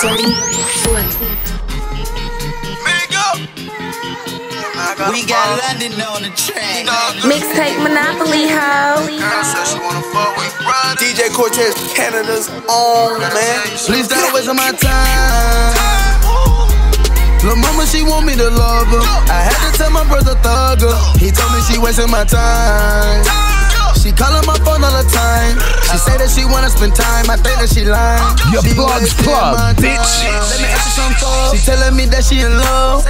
Dirty Swift. We got London on the track. Mixtape Monopoly Ho. DJ Cortez, Canada's own man. Please stop wasting my time. Lil' mama, she want me to love her. I had to tell my brother Thugger. He told me she wasting my time. That she wanna spend time. I think that she lying. Your She plug's plug, my time. bitch. Let me ask you something. for- She telling me that she in love.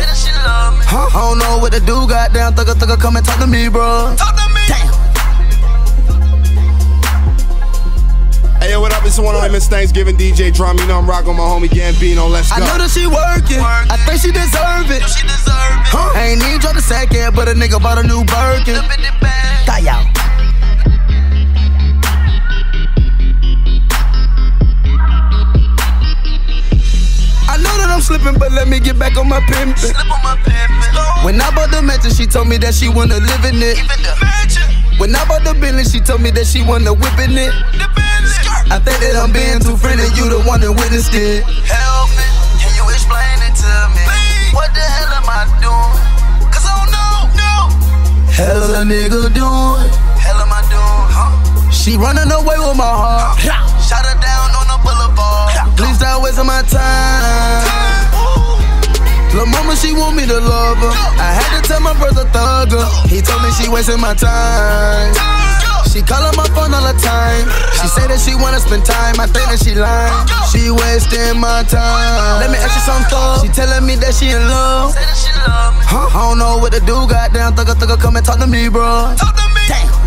Huh? I don't know what to do. Goddamn, Thugger, Thugger, come and talk to me, bro. Damn. Hey, yo, what up? It's the one on Miss Thanksgiving DJ Drum. You know I'm rocking my homie Gambino. Let's go. I know that she working. I think she deserve it. Huh? I ain't even dropped a sack yet, but a nigga bought a new Birkin. Die out. Slipping, but let me get back on my pimpin'. When I bought the mansion, she told me that she wanna live in it. When I bought the building, she told me that she wanna whip in it. I think that I'm being too friendly, you the one that witnessed it. Help me, can you explain it to me? What the hell am I doing? Cause I don't know, no. Hell a nigga doing. Hell am I doing, huh? She running away with my heart. Lil' mama, she want me to love her. I had to tell my brother Thugger. He told me she wasting my time. She callin' my phone all the time. She say that she wanna spend time. I think that she lying. She wasting my time. Let me ask you something. for- She telling me that she in love. Huh? I don't know what to do. Goddamn, Thugger, Thugger, come and talk to me, bro. Talk to me. Damn.